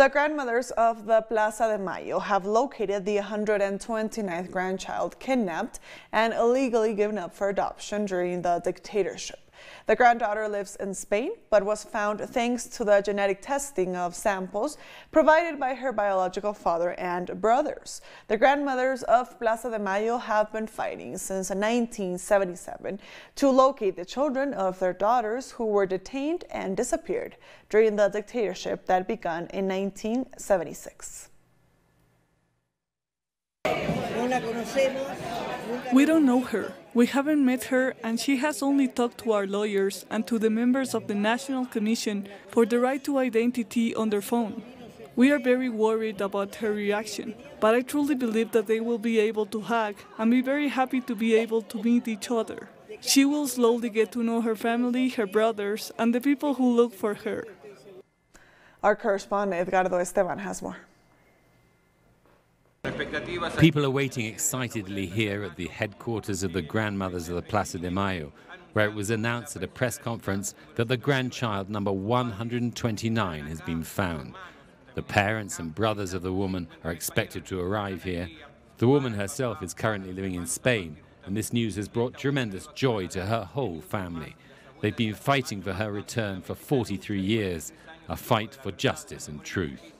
The grandmothers of the Plaza de Mayo have located the 129th grandchild kidnapped and illegally given up for adoption during the dictatorship. The granddaughter lives in Spain, but was found thanks to the genetic testing of samples provided by her biological father and brothers. The grandmothers of Plaza de Mayo have been fighting since 1977 to locate the children of their daughters who were detained and disappeared during the dictatorship that began in 1976. We don't know her. We haven't met her, and she has only talked to our lawyers and to the members of the National Commission for the Right to Identity on their phone. We are very worried about her reaction, but I truly believe that they will be able to hug and be very happy to be able to meet each other. She will slowly get to know her family, her brothers, and the people who look for her. Our correspondent Edgardo Esteban has more. People are waiting excitedly here at the headquarters of the grandmothers of the Plaza de Mayo, where it was announced at a press conference that the grandchild number 129 has been found. The parents and brothers of the woman are expected to arrive here. The woman herself is currently living in Spain, and this news has brought tremendous joy to her whole family. They've been fighting for her return for 43 years, a fight for justice and truth.